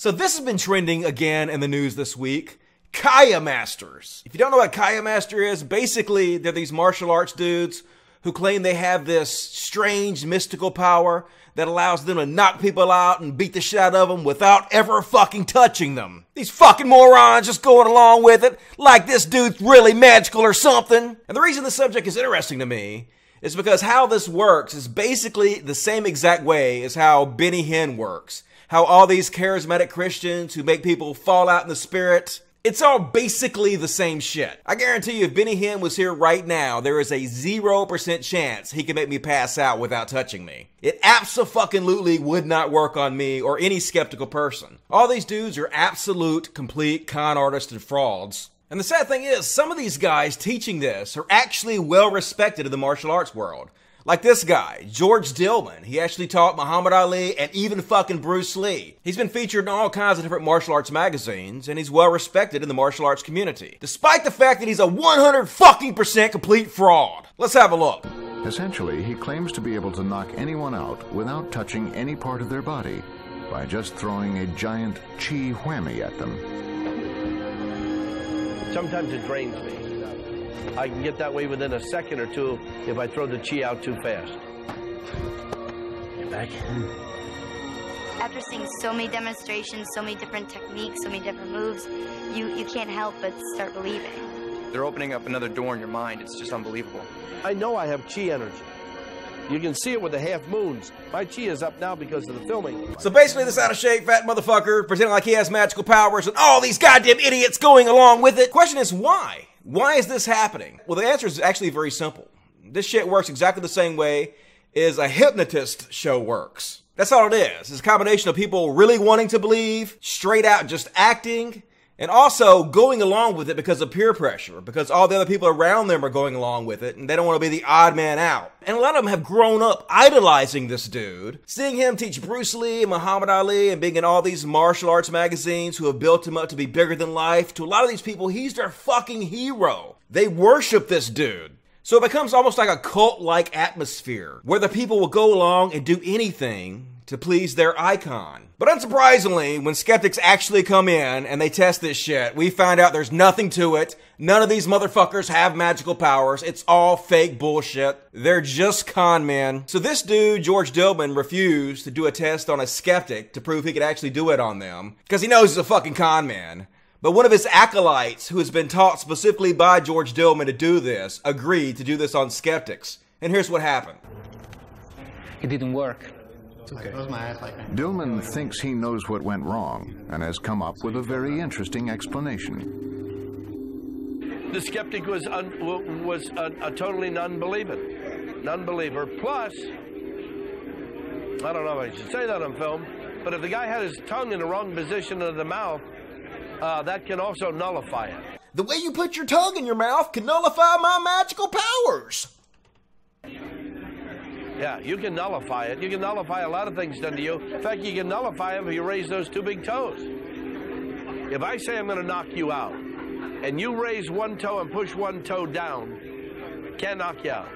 So this has been trending again in the news this week. Kiai Masters. If you don't know what Kiai Master is, basically they're these martial arts dudes who claim they have this strange mystical power that allows them to knock people out and beat the shit out of them without ever fucking touching them. These fucking morons just going along with it like this dude's really magical or something. And the reason the subject is interesting to me is because how this works is basically the same exact way as how Benny Hinn works how all these charismatic Christians who make people fall out in the spirit, it's all basically the same shit. I guarantee you, if Benny Hinn was here right now, there is a 0% chance he could make me pass out without touching me. It absolutely would not work on me or any skeptical person. All these dudes are absolute, complete con artists and frauds. And the sad thing is, some of these guys teaching this are actually well respected in the martial arts world. Like this guy, George Dillman. He actually taught Muhammad Ali and even fucking Bruce Lee. He's been featured in all kinds of different martial arts magazines, and he's well respected in the martial arts community. Despite the fact that he's a 100 fucking percent complete fraud. Let's have a look. Essentially, he claims to be able to knock anyone out without touching any part of their body by just throwing a giant chi whammy at them. Sometimes it drains me. I can get that way within a second or two if I throw the chi out too fast. Get back. After seeing so many demonstrations, so many different techniques, so many different moves, you, you can't help but start believing. They're opening up another door in your mind. It's just unbelievable. I know I have chi energy. You can see it with the half moons. My chi is up now because of the filming. So basically, this out of shape fat motherfucker pretending like he has magical powers and all these goddamn idiots going along with it. Question is why? Why is this happening? Well, the answer is actually very simple. This shit works exactly the same way as a hypnotist show works. That's all it is. It's a combination of people really wanting to believe, straight out just acting, and also going along with it because of peer pressure, because all the other people around them are going along with it, and they don't want to be the odd man out. And a lot of them have grown up idolizing this dude, seeing him teach Bruce Lee and Muhammad Ali and being in all these martial arts magazines who have built him up to be bigger than life. To a lot of these people, he's their fucking hero. They worship this dude. So it becomes almost like a cult like atmosphere where the people will go along and do anything to please their icon. But unsurprisingly, when skeptics actually come in and they test this shit, we find out there's nothing to it. None of these motherfuckers have magical powers. It's all fake bullshit. They're just con men. So this dude, George Dillman, refused to do a test on a skeptic to prove he could actually do it on them because he knows he's a fucking con man. But one of his acolytes, who has been taught specifically by George Dillman to do this, agreed to do this on skeptics. And here's what happened. It didn't work. Okay. Dillman thinks he knows what went wrong and has come up with a very interesting explanation. The skeptic was un, was a, a totally non-believer, non-believer. Plus, I don't know if I should say that on film, but if the guy had his tongue in the wrong position of the mouth, uh, that can also nullify it. The way you put your tongue in your mouth can nullify my magical powers. Yeah, you can nullify it. You can nullify a lot of things done to you. In fact, you can nullify them if you raise those two big toes. If I say I'm going to knock you out, and you raise one toe and push one toe down, can't knock you out.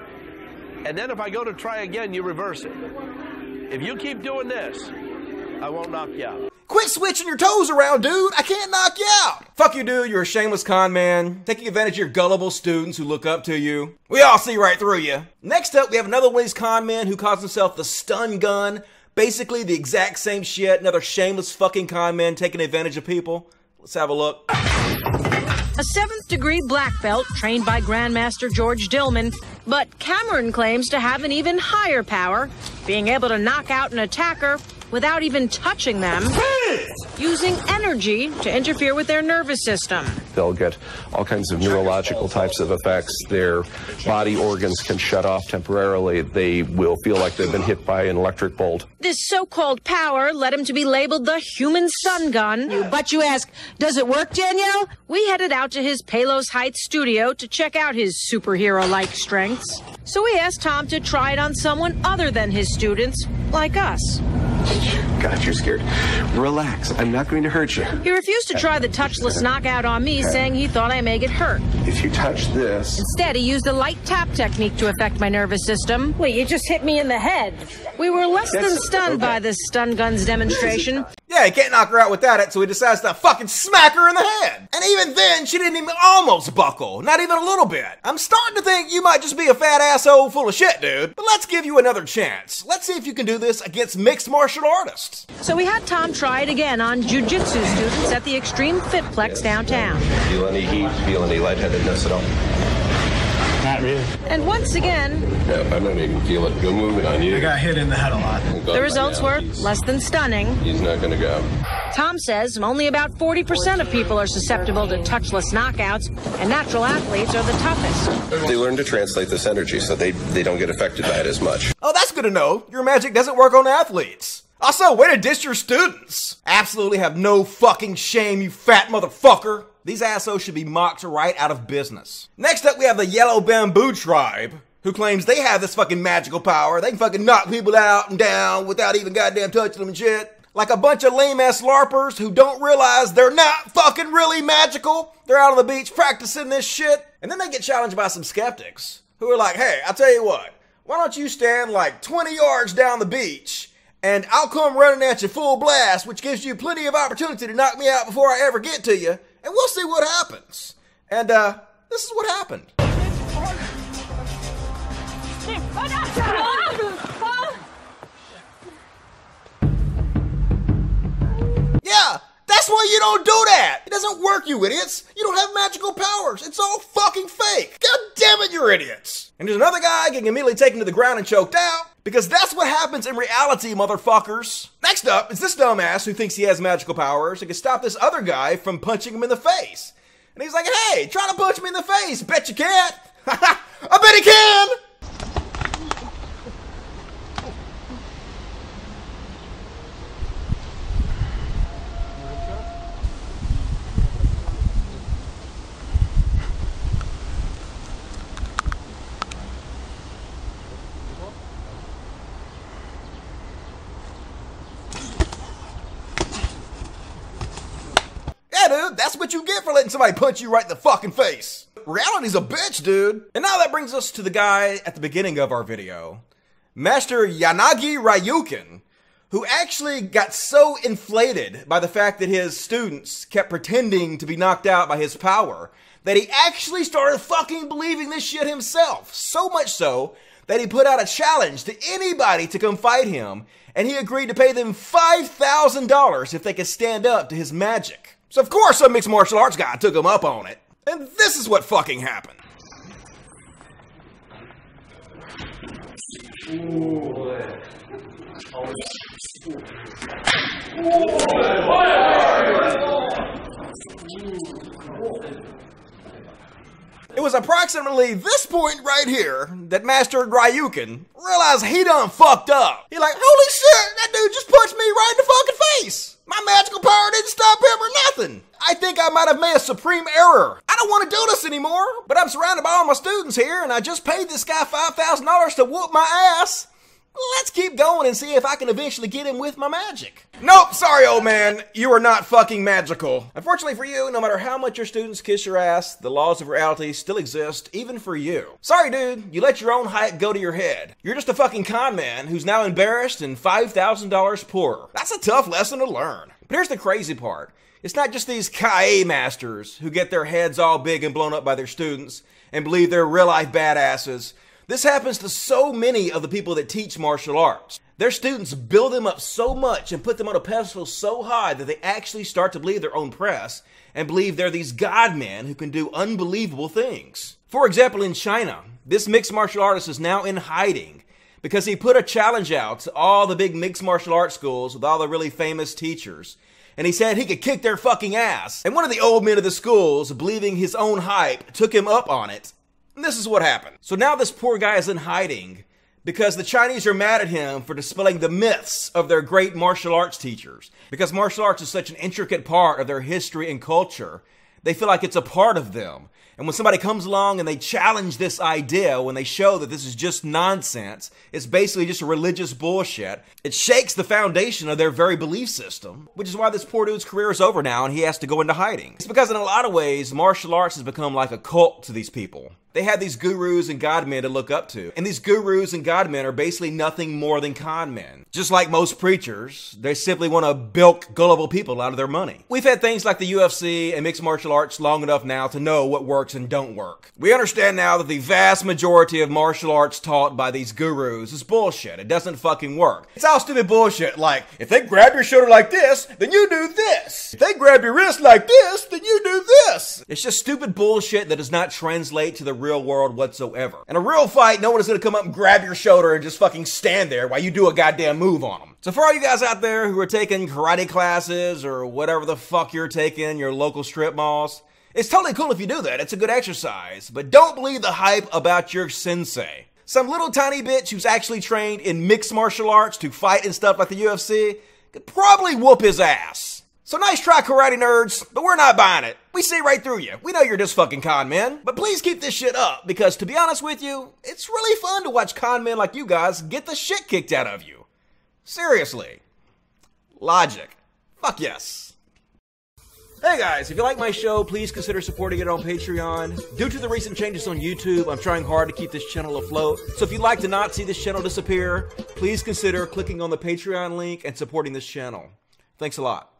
And then if I go to try again, you reverse it. If you keep doing this, I won't knock you out. Quit switching your toes around, dude. I can't knock you out. Fuck you, dude. You're a shameless con man, taking advantage of your gullible students who look up to you. We all see right through you. Next up, we have another one of these con men who calls himself the stun gun. Basically, the exact same shit. Another shameless fucking con man taking advantage of people. Let's have a look. A seventh degree black belt trained by Grandmaster George Dillman, but Cameron claims to have an even higher power, being able to knock out an attacker without even touching them, using energy to interfere with their nervous system. They'll get all kinds of neurological types of effects. Their body organs can shut off temporarily. They will feel like they've been hit by an electric bolt. This so-called power led him to be labeled the human stun gun. But you ask, does it work, Danielle? We headed out to his Palos Heights studio to check out his superhero-like strengths. So we asked Tom to try it on someone other than his students, like us. God, you're scared. Relax. I'm not going to hurt you. He refused to try the touchless knockout on me, saying he thought I may get hurt. If you touch this, Instead, he used a light tap technique to affect my nervous system. Wait, you just hit me in the head. We were less than stunned okay. by this stun guns demonstration. Yeah, he can't knock her out with that, so he decides to fucking smack her in the head. And even then, she didn't even almost buckle. Not even a little bit. I'm starting to think you might just be a fat asshole full of shit, dude. But let's give you another chance. Let's see if you can do this against mixed martial artists. So we had Tom try it again on jujitsu students at the Extreme Fitplex downtown. feel any heat, feel any lightheadedness at all? Not really. And once again, No, I'm not even feel it. Go moving on you. I got hit in the head a lot. Oh, the results were less than stunning. He's not going to go. Tom says only about 40% of people are susceptible to touchless knockouts, and natural athletes are the toughest. They learn to translate this energy so they, they don't get affected by it as much. Oh, that's good to know. Your magic doesn't work on athletes. Also, way to diss your students. Absolutely have no fucking shame, you fat motherfucker. These assholes should be mocked right out of business. Next up, we have the Yellow Bamboo Tribe, who claims they have this fucking magical power. They can fucking knock people out and down without even goddamn touching them and shit. Like a bunch of lame ass LARPers who don't realize they're not fucking really magical. They're out on the beach practicing this shit. And then they get challenged by some skeptics who are like, hey, I'll tell you what, why don't you stand like 20 yards down the beach and I'll come running at you full blast, which gives you plenty of opportunity to knock me out before I ever get to you, and we'll see what happens. And, uh, this is what happened. Yeah, that's why you don't do that. It doesn't work, you idiots. You don't have magical powers. It's all fucking fake. God damn it, you're idiots. And there's another guy getting immediately taken to the ground and choked out because that's what happens in reality, motherfuckers. Next up is this dumbass who thinks he has magical powers and can stop this other guy from punching him in the face. And he's like, hey, try to punch me in the face. Bet you can't. I bet he can. Yeah, dude, that's what you get for letting somebody punch you right in the fucking face. Reality's a bitch, dude. And now that brings us to the guy at the beginning of our video, Master Yanagi Ryuken, who actually got so inflated by the fact that his students kept pretending to be knocked out by his power that he actually started fucking believing this shit himself. So much so that he put out a challenge to anybody to come fight him, and he agreed to pay them $5,000 if they could stand up to his magic. So, of course, some mixed martial arts guy took him up on it. And this is what fucking happened. It was approximately this point right here that Master Ryuken realized he done fucked up. He like, holy shit, that dude just punched me right in the fucking face. My magical power didn't stop him or nothing. I think I might have made a supreme error. I don't want to do this anymore, but I'm surrounded by all my students here and I just paid this guy $5,000 to whoop my ass. Let's keep going and see if I can eventually get him with my magic. Nope, sorry, old man. You are not fucking magical. Unfortunately for you, no matter how much your students kiss your ass, the laws of reality still exist, even for you. Sorry, dude. You let your own hype go to your head. You're just a fucking con man who's now embarrassed and $5,000 poorer. That's a tough lesson to learn. But here's the crazy part. It's not just these Kiai masters who get their heads all big and blown up by their students and believe they're real life badasses. This happens to so many of the people that teach martial arts. Their students build them up so much and put them on a pedestal so high that they actually start to believe their own press and believe they're these god men who can do unbelievable things. For example, in China, this mixed martial artist is now in hiding because he put a challenge out to all the big mixed martial arts schools with all the really famous teachers. And he said he could kick their fucking ass. And one of the old men of the schools, believing his own hype, took him up on it. And this is what happened. So now this poor guy is in hiding because the Chinese are mad at him for dispelling the myths of their great martial arts teachers. Because martial arts is such an intricate part of their history and culture, They feel like it's a part of them. And when somebody comes along and they challenge this idea, when they show that this is just nonsense, it's basically just religious bullshit, it shakes the foundation of their very belief system, which is why this poor dude's career is over now and he has to go into hiding. It's because in a lot of ways, martial arts has become like a cult to these people. They have these gurus and godmen to look up to. And these gurus and godmen are basically nothing more than con men. Just like most preachers, they simply want to bilk gullible people out of their money. We've had things like the UFC and mixed martial arts long enough now to know what works and don't work. We understand now that the vast majority of martial arts taught by these gurus is bullshit. It doesn't fucking work. It's all stupid bullshit like, if they grab your shoulder like this, then you do this. If they grab your wrist like this, then you do this. It's just stupid bullshit that does not translate to the real world whatsoever. In a real fight, no one is gonna come up and grab your shoulder and just fucking stand there while you do a goddamn move on them. So for all you guys out there who are taking karate classes or whatever the fuck you're taking in your local strip it's totally cool if you do that. It's a good exercise. But don't believe the hype about your sensei. Some little tiny bitch who's actually trained in mixed martial arts to fight and stuff like the UFC could probably whoop his ass. So nice try, karate nerds, but we're not buying it. We see right through you. We know you're just fucking con men. But please keep this shit up, because to be honest with you, it's really fun to watch con men like you guys get the shit kicked out of you. Seriously. Logic. Fuck yes. Hey guys, if you like my show, please consider supporting it on Patreon. Due to the recent changes on YouTube, I'm trying hard to keep this channel afloat. So if you'd like to not see this channel disappear, please consider clicking on the Patreon link and supporting this channel. Thanks a lot.